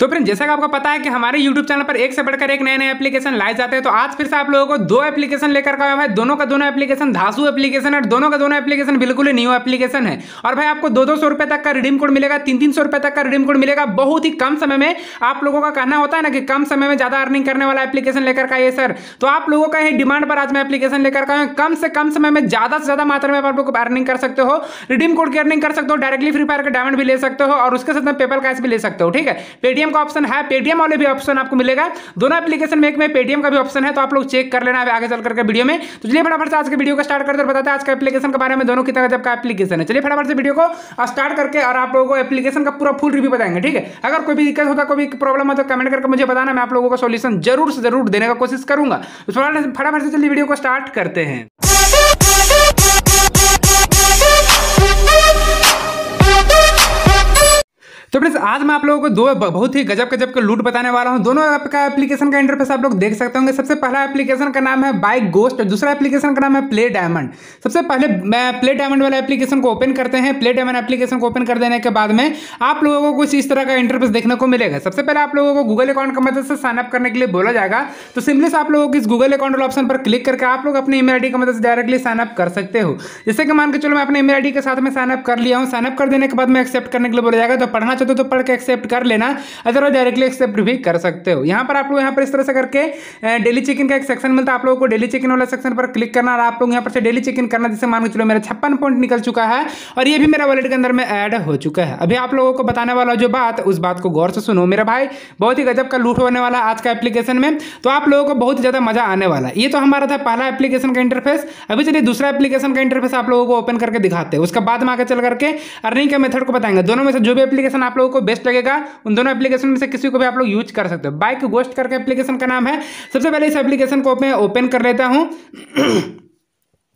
तो फ्रेंड जैसा कि आपको पता है कि हमारे यूट्यूब चैनल पर एक से बढ़कर एक नए नए एप्लीकेशन लाए जाते हैं तो आज फिर से आप लोगों को दो एप्लीकेशन लेकर का है। दोनों का दोनों एप्लीकेशन धासु एप्लीकेशन है दोनों का दोनों एप्लीकेशन बिल्कुल ही न्यू एप्लीकेशन है। और भाई, आपको दो दो सौ रुपए तक का रिडीम कोड मिलेगा तीन तीन सौ रुपए तक का रिडीम कोड मिलेगा। बहुत ही कम समय में आप लोगों का कहना होता है ना कि कम समय में ज़्यादा अर्निंग करने वाला एप्लीकेशन लेकर का ये सर तो आप लोगों का ही डिमांड पर आज मैं एप्लीकेशन लेकर का कम से कम समय में ज़्यादा से ज़्यादा मात्रा में आप लोग अर्निंग कर सकते हो रिडीम कोड की अर्निंग कर सकते हो डायरेक्टली फ्री फायर का डायमंड भी ले सकते हो, और उसके साथ में पेपर कैश भी ले सकते हो, ठीक है? पेटीएम का ऑप्शन है पेटीएम वाले भी ऑप्शन आपको मिलेगा। दोनों एप्लीकेशन में एक में पेटीएम का भी ऑप्शन है तो आप लोग चेक कर लेना आगे चल करके वीडियो में। तो चलिए फटाफट से आज के वीडियो को स्टार्ट करते बताते हैं आज का एप्लीकेशन के बारे में दोनों कितना जब का एप्लीकेशन है। चलिए फटाफट से वीडियो को स्टार्ट करके और आप लोगों को एप्लीकेशन का पूरा फुल रिव्यू बताएँगे, ठीक है? अगर कोई भी दिक्कत होता, कोई भी प्रॉब्लम हो तो कमेंट करके मुझे बताना, मैं आप लोगों को सोल्यूशन ज़रूर से ज़रूर देने का कोशिश करूँगा। तो फटाफट से चलिए वीडियो को स्टार्ट करते हैं। तो प्लीज़ आज मैं आप लोगों को दो बहुत ही गजब गजब के लूट बताने वाला हूँ। दोनों ऐप का एप्लीकेशन का इंटरफेस आप लोग देख सकते होंगे। सबसे पहला एप्लीकेशन का नाम है बाइक गोस्ट दूसरा एप्लीकेशन का नाम है प्ले डायमंड सबसे पहले मैं प्ले डायमंड वाला एप्लीकेशन को ओपन करते हैं। प्ले डायमंड एप्लीकेशन को ओपन कर देने के बाद में आप लोगों को कुछ इस तरह का इंटरफेस देखने को मिलेगा। सबसे पहले आप लोगों को गूगल अकाउंट की मदद से साइनअप करने के लिए बोला जाएगा। तो सिंपली से आप लोगों को इस गूगल अकाउंट वाले ऑप्शन पर क्लिक करके आप लोग अपनी ईमेल आईडी की मदद से डायरेक्टली साइनअप कर सकते हो। जैसे कि मान के चलो मैं अपने ईमेल आईडी के साथ में साइनअप कर लिया हूँ। साइनअप कर देने के बाद में एक्सेप्ट करने के लिए बोला जाएगा। तो पढ़ना चाहते हो तो पढ़ के एक्सेप्ट कर लेना। अदरवाइज़ डायरेक्टली एक्सेप्ट भी कर सकते हो। यहाँ पर आप लोग यहाँ पर इस तरह से करके डेली चेकिन का एक सेक्शन मिलता है। आप लोगों को डेली चेकिन वाला सेक्शन पर क्लिक करना और आप लोग यहाँ पर से डेली चेकिन करना। जैसे मान के चलो मेरा छप्पन पॉइंट निकल चुका है और ये भी मेरा वॉलेट के अंदर में ऐड हो चुका है। अभी आप लोगों को बताने वाला जो बात, उस बात को गौर से सुनो मेरा भाई। बहुत ही गजब का लूट होने वाला आज का एप्लीकेशन में। तो आप लोगों को बहुत ज़्यादा मज़ा आने वाला ये तो हमारा था पहला एप्लीकेशन का इंटरफेस अभी चलिए दूसरा एप्लीकेशन का इंटरफेस आप लोगों को ओपन करके दिखाते हैं। उसके बाद में आगे चल करके अर्निंग के मेथड को बताएँगे। दोनों में से जो भी एप्लीकेशन आप लोगों को बेस्ट लगेगा। उन दोनों एप्लीकेशन में से किसी को भी आप लोग यूज़ कर सकते हो। बाइक गोस्ट करके एप्लीकेशन का नाम है। सबसे पहले इस एप्लीकेशन को मैं ओपन कर लेता हूँ।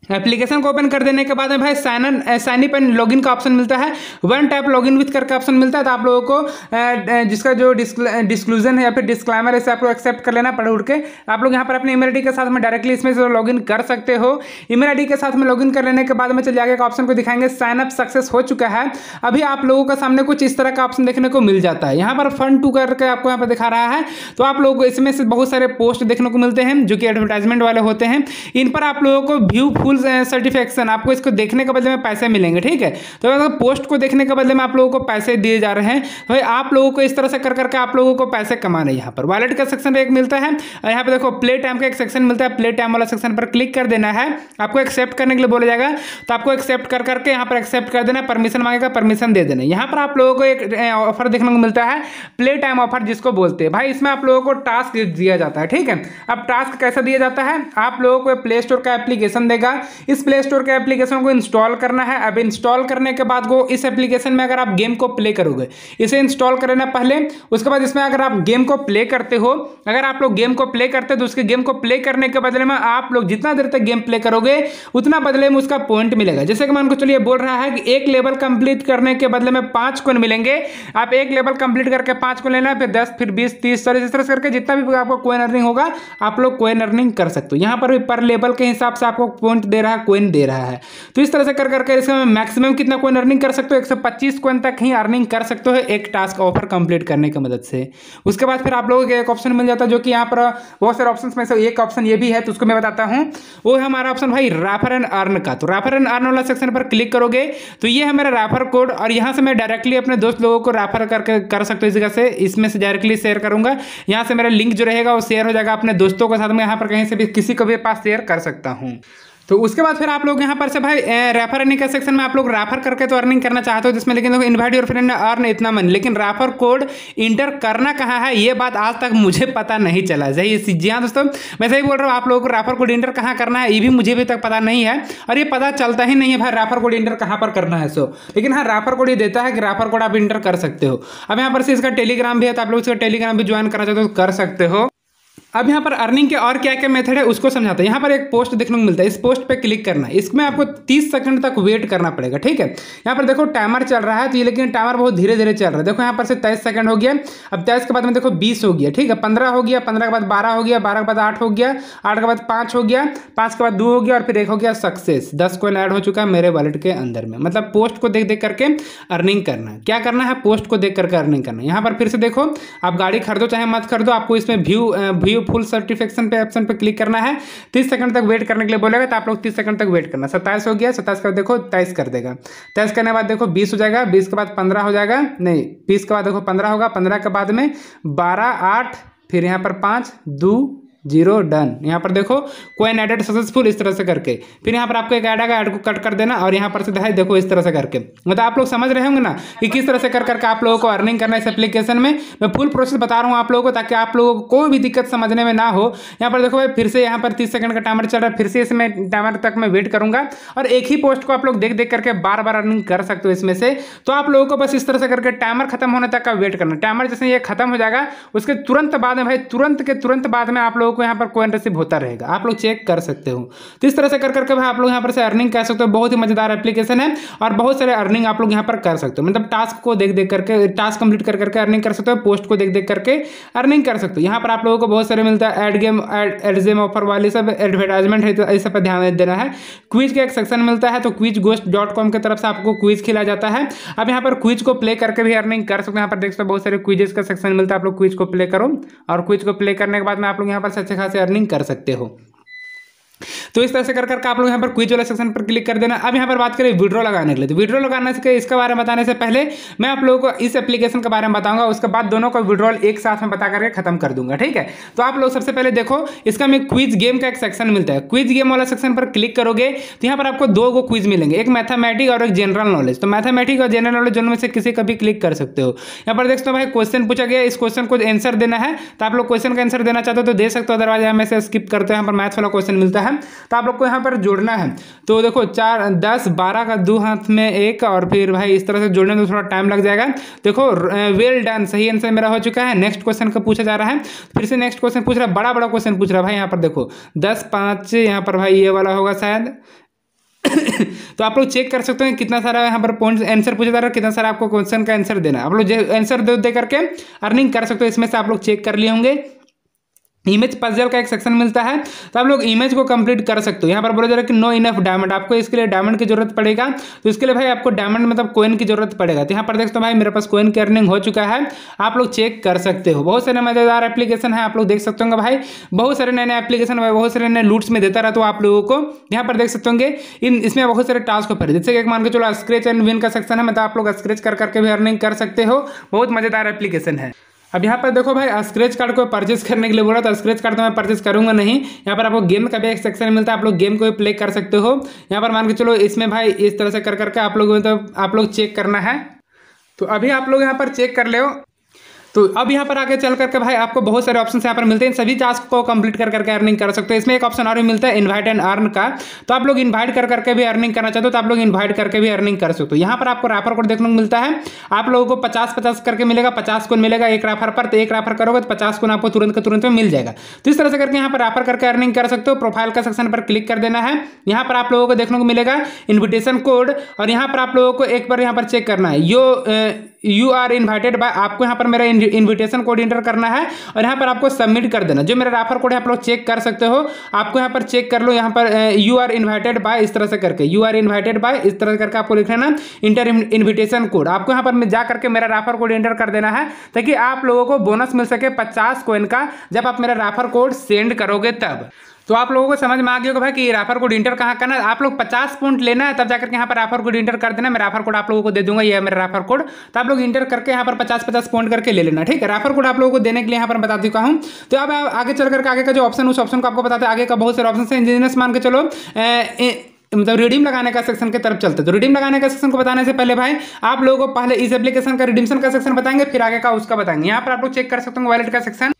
एप्लीकेशन को ओपन कर देने के बाद में भाई sign in sign in and login का ऑप्शन मिलता है। वन टाइप लॉगिन विथ करके ऑप्शन मिलता है। तो आप लोगों को जिसका जो डिस्क्लूजन है या फिर डिस्क्लाइमर इसे आप लोग एक्सेप्ट कर लेना पढ़ उड़ के। आप लोग यहाँ पर अपने ईमेल आई के साथ में डायरेक्टली इसमें से लॉगिन कर सकते हो। ईमेल आई के साथ में लॉगिन कर लेने के बाद में चलिए आगे का ऑप्शन को दिखाएँगे। साइन अप सक्सेस हो चुका है। अभी आप लोगों का सामने कुछ इस तरह का ऑप्शन देखने को मिल जाता है। यहाँ पर फंड टू करके आपको यहाँ पर दिखा रहा है। तो आप लोगों इसमें से बहुत सारे पोस्ट देखने को मिलते हैं, जो कि एडवर्टाइजमेंट वाले होते हैं। इन पर आप लोगों को व्यू फुल सर्टिफिकेट सेक्शन आपको इसको देखने के बदले में पैसे मिलेंगे, ठीक है? तो अगर पोस्ट को देखने के बदले में आप लोगों को पैसे दिए जा रहे हैं भाई आप लोगों को इस तरह से कर करके आप लोगों को पैसे कमाने यहाँ पर। वॉलेट का सेक्शन एक मिलता है यहाँ पे देखो प्ले टाइम का एक सेक्शन मिलता है प्ले टाइम वाला सेक्शन पर क्लिक कर देना है। आपको एक्सेप्ट करने के लिए बोला जाएगा तो आपको एक्सेप्ट कर करके यहाँ पर एक्सेप्ट कर देना परमिशन मांगेगा परमिशन दे देना। यहाँ पर आप लोगों को एक ऑफ़र देखने को मिलता है प्ले टाइम ऑफ़र जिसको बोलते हैं। भाई इसमें आप लोगों को टास्क दिया जाता है, ठीक है? अब टास्क कैसा दिया जाता है? आप लोगों को प्ले स्टोर का एप्लीकेशन देगा इस प्ले स्टोर के एप्लीकेशन को इंस्टॉल करना है। अब इंस्टॉल करने के बाद वो इस एप्लीकेशन में अगर आप गेम को प्ले करोगे, इसे इंस्टॉल कर लेना पहले, उसके बाद इसमें अगर आप गेम को प्ले करते हो, अगर आप लोग गेम को प्ले करते हो तो उसके गेम को प्ले करने के बदले में आप लोग जितना देर तक गेम प्ले करोगे, उतना बदले में उसका पॉइंट मिलेगा। जैसे कि मैं उनको चलिए, बोल रहा है कि एक लेवल कंप्लीट करने के बदले में पाँच कोइन मिलेंगे। आप एक लेवल कंप्लीट करके पाँच को लेना फिर दस, फिर बीस, तीस सर इस तरह करके जितना भी आपको कोइन अर्निंग होगा, आप लोग कोइन अर्निंग कर सकते हो। यहाँ पर भी पर लेवल के हिसाब से आपको पॉइंट दे रहा है कोइन दे रहा है। तो इस तरह से कर करके इसमें मैक्सिमम कितना कोइन अर्निंग कर सकते हो? एक सौ पच्चीस कोइन तक ही अर्निंग कर सकते हो एक टास्क ऑफ़र कंप्लीट करने की मदद से। उसके बाद फिर आप लोगों को एक ऑप्शन मिल जाता है जो कि यहाँ पर बहुत सारे ऑप्शन में से एक ऑप्शन ये भी है तो उसको मैं बताता हूँ। वो है हमारा ऑप्शन भाई राफर एंड अर्न का। तो राफर एंड अर्न वाला सेक्शन पर क्लिक करोगे तो ये है मेरा राफर कोड और यहाँ से मैं डायरेक्टली अपने दोस्त लोगों को राफर करके कर सकते हो इस जगह से। इसमें से डायरेक्टली शेयर करूँगा। यहाँ से मेरा लिंक जो रहेगा वो शेयर हो जाएगा अपने दोस्तों के साथ में। यहाँ पर कहीं से भी किसी को भी पास शेयर कर सकता हूँ। तो उसके बाद फिर आप लोग यहाँ पर से भाई रेफर अर्निंग का सेक्शन में आप लोग रेफर करके तो अर्निंग करना चाहते हो, जिसमें लेकिन देखो इन्वाइट योर फ्रेंड अर्न इतना मन लेकिन रेफर कोड इंटर करना कहाँ है, ये बात आज तक मुझे पता नहीं चला। सही जी हाँ दोस्तों, मैं सही बोल रहा हूँ, आप लोगों को रेफर कोड इंटर कहाँ करना है, ये भी मुझे भी तक पता नहीं है, और ये पता चलता ही नहीं है भाई रेफर कोड इंटर कहाँ पर करना है सो लेकिन हाँ रेफर कोड ये देता है कि रेफर कोड आप इंटर कर सकते हो। अब यहाँ पर से इसका टेलीग्राम भी है तो आप लोग इसका टेलीग्राम भी ज्वाइन करना चाहते हो कर सकते हो। अब यहाँ पर अर्निंग के और क्या क्या मेथड है, उसको समझाता है। यहाँ पर एक पोस्ट देखने को मिलता है। इस पोस्ट पे क्लिक करना। है इसमें आपको 30 सेकंड तक वेट करना पड़ेगा, ठीक है? यहाँ पर देखो टाइमर चल रहा है तो ये लेकिन टाइमर बहुत धीरे धीरे चल रहा है। देखो, यहाँ पर से तेईस सेकंड हो गया। अब तेईस के बाद में देखो, बीस हो गया, ठीक है? पंद्रह हो गया, पंद्रह के बाद बारह हो गया, बारह के बाद आठ हो गया, आठ के बाद पाँच हो गया, पाँच के बाद दो हो गया, और फिर एक हो गया सक्सेस दस कोइन ऐड हो चुका है मेरे वॉलेट के अंदर में। मतलब पोस्ट को देख देख करके अर्निंग करना क्या करना है? पोस्ट को देख करके अर्निंग करना यहाँ पर फिर से देखो, आप गाड़ी खरीदो, चाहे मत खरीदो, आपको इसमें व्यू व्यू फुल सर्टिफिकेशन पे ऑप्शन पे क्लिक करना है। तीस सेकंड तक वेट करने के लिए बोलेगा तो आप लोग तीस सेकंड तक वेट करना। सत्ताईस हो गया, सत्ताईस का देखो, तेईस कर देगा। तेईस करने बाद देखो, बीस हो जाएगा, बीस के बाद पंद्रह हो जाएगा। नहीं, बीस के बाद देखो, पंद्रह होगा, पंद्रह के बाद में बारह, आठ, फिर यहाँ पर पाँच, दो ज़ीरो, डन। यहाँ पर देखो कोइन एडेड सक्सेसफुल इस तरह से करके। फिर यहाँ पर आपको एक ऐड आएगा ऐड को कट कर देना, और यहाँ पर से है, देखो, इस तरह से करके। मतलब आप लोग समझ रहे होंगे ना कि किस तरह से कर करके आप लोगों को अर्निंग करना है इस एप्लीकेशन में। मैं फुल प्रोसेस बता रहा हूँ आप लोगों को, ताकि आप लोगों को कोई भी दिक्कत समझने में ना हो। यहाँ पर देखो भाई, फिर से यहाँ पर तीस सेकंड का टाइमर चल रहा है, फिर से इसमें टाइमर तक मैं वेट करूँगा। और एक ही पोस्ट को आप लोग देख देख करके बार बार अर्निंग कर सकते हो इसमें से। तो आप लोगों को बस इस तरह से करके टाइमर खत्म होने तक का वेट करना। टाइमर जैसे ये खत्म हो जाएगा, उसके तुरंत बाद में भाई, तुरंत के तुरंत बाद में आप लोगों को यहाँ पर कोइन रिसीव होता रहेगा। आप लोग चेक कर सकते हो। तो इस तरह से कर करके भाई आप लोग यहाँ पर से अर्निंग कर सकते हो। बहुत ही मज़ेदार एप्लीकेशन है और बहुत सारे अर्निंग आप लोग यहाँ पर कर सकते हो। मतलब टास्क को देख देख करके टास्क कंप्लीट कर करके अर्निंग कर सकते हो पोस्ट को देख देख करके अर्निंग कर सकते हो। यहाँ पर आप लोगों को बहुत सारे मिलता है ad game ad game offer वाली सब एडवर्टाइजमेंट है तो इस पर ध्यान देना है। क्विज का एक सेक्शन मिलता है तो क्विज गोस्ट डॉट कॉम की तरफ़ से आपको क्विज खिलाया जाता है। अब यहाँ पर क्विज को प्ले करके भी अर्निंग कर सकते हो। यहाँ पर देख सकते हो, बहुत सारे क्विजेस का सेक्शन मिलता है, आप लोग क्विज को प्ले करो। और क्विज को प्ले करने के बाद में आप लोग यहाँ पर अच्छे खासे अर्निंग कर सकते हो। तो इस तरह से कर करके आप लोग यहाँ पर क्विज वाले सेक्शन पर क्लिक कर देना। अब यहाँ पर बात करें वीडियो लगाने के लिए। तो वीडियो लगाने से इसके बारे में बताने से पहले मैं आप लोगों को इस एप्लीकेशन के बारे में बताऊँगा। उसके बाद दोनों को विड्रॉल एक साथ में बता करके खत्म कर दूँगा, ठीक है? तो आप लोग सबसे पहले देखो, इसका में क्विज गेम का एक सेक्शन मिलता है। क्विज गेम वाला सेक्शन पर क्लिक करोगे तो यहाँ पर आपको दो गो क्विज मिलेंगे। एक मैथमेटिक और एक जनरल नॉलेज तो मैथमेटिक और जनरल नॉलेज दोनों में से किसी का भी क्लिक कर सकते हो। यहाँ पर देख सकते हो भाई क्वेश्चन पूछा गया। इस क्वेश्चन को आंसर देना है। तो आप लोग क्वेश्चन का आंसर देना चाहते हो तो दे सकते हो। अदरवाइज़ हमें से स्किप करते हैं। यहाँ पर मैथ वाला क्वेश्चन मिलता है। तो आप लोग को यहाँ पर जोड़ना है। तो देखो, चार, दस, बारह का दो हाथ में एक और फिर भाई इस तरह से जोड़ने में थोड़ा टाइम लग जाएगा। देखो वेल डन सही आंसर मेरा हो चुका है। नेक्स्ट क्वेश्चन का पूछा जा रहा है। फिर से नेक्स्ट क्वेश्चन पूछ रहा है। बड़ा बड़ा क्वेश्चन पूछ रहा है भाई यहाँ पर देखो। दस, पाँच, यहाँ पर भाई ये वाला होगा शायद। तो आप लोग चेक कर सकते हैं कितना सारा यहाँ पर पॉइंट आंसर पूछा जा रहा है। कितना सारा आपको क्वेश्चन का आंसर देना आप लोग आंसर दे करके अर्निंग कर सकते हो। इसमें से आप लोग चेक कर लिए होंगे। इमेज पजल का एक सेक्शन मिलता है तो आप लोग इमेज को कंप्लीट कर सकते हो। यहाँ पर बोला जा रहा है कि नो इनफ डायमंड आपको इसके लिए डायमंड की ज़रूरत पड़ेगा तो इसके लिए भाई आपको डायमंड मतलब कोइन की ज़रूरत पड़ेगा। तो यहाँ पर देखते हो भाई, मेरे पास कोइन की अर्निंग हो चुका है, आप लोग चेक कर सकते हो। बहुत सारे मज़ेदार एप्लीकेशन है, आप लोग देख सकते होंगे भाई। बहुत सारे नए नए एप्लीकेशन बहुत सारे नए लूट्स में देता रहता हूँ आप लोगों को यहाँ पर देख सकते होंगे। इन, इसमें बहुत सारे टास्क पर जैसे कि एक मान के चलो स्क्रेच एंड विन का सेक्शन है मतलब आप लोग स्क्रेच कर करके भी अर्निंग कर सकते हो। बहुत मज़ेदार एप्लीकेशन है। अब यहाँ पर देखो भाई स्क्रेच कार्ड को परचेज करने के लिए बोला तो स्क्रेच कार्ड तो मैं परचेस करूँगा नहीं। यहाँ पर आपको गेम का भी एक सेक्शन मिलता है, आप लोग गेम को भी प्ले कर सकते हो। यहाँ पर मान के चलो, इसमें भाई इस तरह से कर करके आप लोग मतलब आप लोग चेक करना है। तो अभी आप लोग यहाँ पर चेक कर ले तो अब यहाँ पर आगे चल करके भाई आपको बहुत सारे ऑप्शन यहाँ पर मिलते हैं। सभी टास्क को कंप्लीट कर करके अर्निंग कर सकते हो। इसमें एक ऑप्शन और भी मिलता है इन्वाइट एंड अर्न का। तो आप लोग इन्वाइट कर करके भी अर्निंग करना चाहते हो तो आप लोग इन्वाइट करके भी अर्निंग कर सकते हो। यहाँ पर आपको राफर कोड देखने को मिलता है। आप लोगों को पचास पचास करके मिलेगा, पचास को मिलेगा, एक राफर पर तो एक राफर करोगे तो पचास को आपको तुरंत का तुरंत में मिल जाएगा। तो इस तरह से करके यहाँ पर राफर करके अर्निंग कर सकते हो। प्रोफ़ाइल का सेक्शन पर क्लिक कर देना है। यहाँ पर आप लोगों को देखने को मिलेगा इन्विटेशन कोड और यहाँ पर आप लोगों को एक बार यहाँ पर चेक करना है। Yo you are invited by आपको यहाँ पर मेरा इन्विटेशन कोड इंटर करना है और यहाँ पर आपको सबमिट कर देना। जो मेरा राफर कोड है, आप लोग चेक कर सकते हो। आपको यहाँ पर चेक कर लो, यहाँ पर यू आर इन्वाइटेड बाय इस तरह से करके। यू आर इन्वाइटेड बाय इस तरह से करके आपको लिख लेना इंटर इन्विटेशन कोड आपको यहाँ पर जा करके मेरा राफर कोड इंटर कर देना है, ताकि आप लोगों को बोनस मिल सके पचास कोइन का, जब आप मेरा राफर कोड सेंड करोगे तब। तो आप लोगों को समझ में आ गया होगा भाई कि राफर कोड इंटर कहाँ करना है। आप लोग पचास पॉइंट लेना है, तब जाकर के यहाँ पर राफर कोड इंटर कर देना। मैं राफर कोड आप लोगों को दे दूँगा, ये मेरा राफर कोड तो आप लोग इंटर करके यहाँ पर पचास पचास पॉइंट करके ले लेना, ठीक है? राफर कोड आप लोगों को देने के लिए यहाँ पर बता चुका हूँ। तो अब आगे चल करके आगे का जो ऑप्शन उस ऑप्शन को आपको बताते आगे का बहुत सारे ऑप्शन है इंजीनियर्स मान के चलो। मतलब रिडीम लगाने का सेक्शन की तरफ़ चलते तो रिडीम लगाने का सेक्शन को बताने से पहले भाई, आप लोगों को पहले इस एप्लीकेशन का रिडीमशन का सेक्शन बताएँगे, फिर आगे का उसका बताएँगे। यहाँ पर आप लोग चेक कर सकते हो वॉलेट का सेक्शन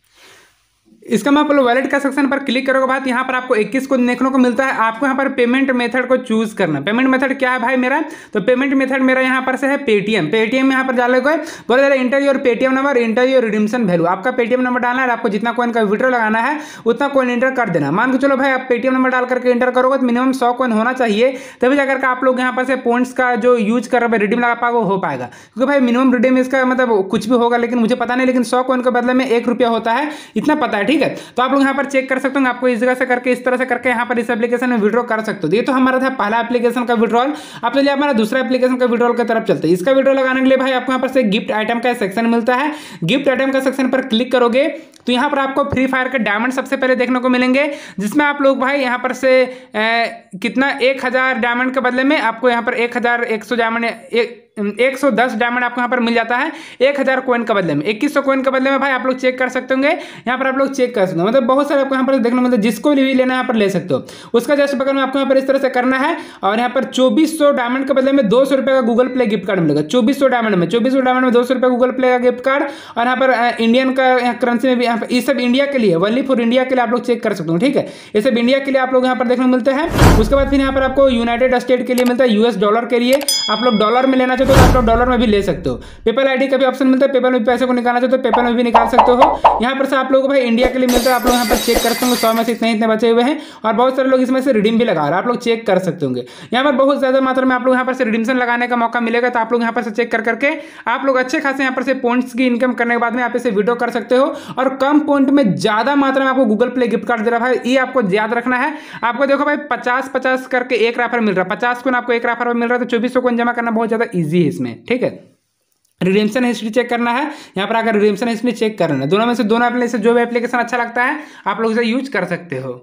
इसका मैं आप लोग वैलेट का सेक्शन पर क्लिक करोगे बाद यहाँ पर आपको 21 को देखने को मिलता है। आपको यहाँ पर पेमेंट मेथड को चूज़ करना पेमेंट मेथड क्या है भाई मेरा? तो पेमेंट मेथड मेरा यहाँ पर से है पेटीएम पेटीएम यहाँ पर डाले गए बोले जरा enter your Paytm number enter your redemption value आपका पेटीएम नंबर डालना है आपको जितना कोइन का विड्रो लगाना है, उतना कोइन इंटर कर देना मान के चलो भाई, आप पेटीएम नंबर डाल करके इंटर करोगे तो मिनिमम सौ कोइन होना चाहिए। तभी जाकर आप लोग यहाँ पर से पॉइंट्स का जो यूज़ कर रहे रिडीम लगा पाओगे, हो पाएगा। क्योंकि भाई मिनिमम रिडीम इसका मतलब कुछ भी होगा, लेकिन मुझे पता नहीं, लेकिन सौ कोइन के बदले में एक रुपया होता है। इतना पता है, ठीक? है? तो आप लोग यहाँ पर चेक कर सकते हो आपको इस जगह से करके इस तरह से करके यहाँ पर इस एप्लीकेशन में विड्रॉ कर सकते हो। ये तो हमारा था पहला एप्लीकेशन का विड्रॉल अब चलिए हमारा दूसरा एप्लीकेशन का विड्रॉल की तरफ़ चलते हैं। इसका विड्रॉ लगाने के लिए भाई आपको यहाँ पर से गिफ्ट आइटम का सेक्शन मिलता है। गिफ्ट आइटम का सेक्शन पर क्लिक करोगे तो यहाँ पर आपको फ्री फायर के डायमंड सबसे पहले देखने को मिलेंगे जिसमें आप लोग भाई यहाँ पर से ए, कितना? एक हज़ार डायमंड के बदले में आपको यहाँ पर एक हज़ार एक सौ डायमंड एक सौ दस डायमंड आपको यहाँ पर मिल जाता है। एक हज़ार कोइन के बदले में। इक्कीस सौ कोइन के बदले में भाई आप लोग चेक कर सकते होंगे। यहाँ पर आप लोग चेक कर सकते हो मतलब बहुत सारे आपको यहाँ पर देखने मतलब जिसको भी लेना यहाँ पर ले सकते हो। उसका जस्ट बगल में आपको यहाँ पर इस तरह से करना है। और यहाँ पर चौबीस सौ डायमंड के बदले में दो सौ का गूगल प्ले गिफ्ट कार्ड मिलेगा। चौबीस सौ डायमंड में। चौबीस सौ डायमंड में दो सौ गूगल प्ले का गिफ्ट कार्ड और यहाँ पर इंडियन का करेंसी में भी यहाँ पर, ये सब इंडिया के लिए वनली फॉर इंडिया के लिए आप लोग चेक कर सकते हो। ठीक है? ये सब इंडिया के लिए आप लोग यहाँ पर देखने मिलते हैं। उसके बाद फिर यहाँ पर आपको यूनाइटेड स्टेट के लिए मिलता है। यूएस डॉलर के लिए। आप लोग डॉलर में लेना हो तो आप लोग डॉलर में भी ले सकते हो। पेपल आईडी का भी ऑप्शन मिलता है पेपल में पैसे को निकालना चाहते हो पेपल में भी निकाल सकते हो। यहाँ पर से आप लोग भाई इंडिया के लिए मिलता है, आप लोग यहाँ पर चेक कर सकते होंगे, सौ में से इतने इतने बचे हुए हैं, और बहुत सारे लोग इसमें से रिडीम भी लगा रहे हैं, आप लोग चेक कर सकते होंगे। यहाँ पर बहुत ज़्यादा मात्रा में आप लोग यहाँ पर से रिडीमशन लगाने का मौका मिलेगा तो आप लोग यहाँ पर से चेक कर करके आप लोग अच्छे खासे यहाँ पर से पॉइंट्स की इनकम करने के बाद में आप इसे वीडियो कर सकते हो, और कम पॉइंट में ज़्यादा मात्रा में आपको गूगल प्ले गिफ्ट कार्ड दे रहा है ये आपको याद रखना है। आपको देखो भाई, पचास पचास करके एक राफर मिल रहा है, पचास को आपको एक राफर मिल रहा है तो चौबीस को जमा करना बहुत ज़्यादा ईजी है इसमें, ठीक है? रिडेम्शन हिस्ट्री चेक करना है। यहाँ पर अगर रिडेम्शन हिस्ट्री चेक करना है, दोनों में से दोनों एप्लीकेशन जो भी एप्लीकेशन अच्छा लगता है, आप लोग इसे यूज़ कर सकते हो।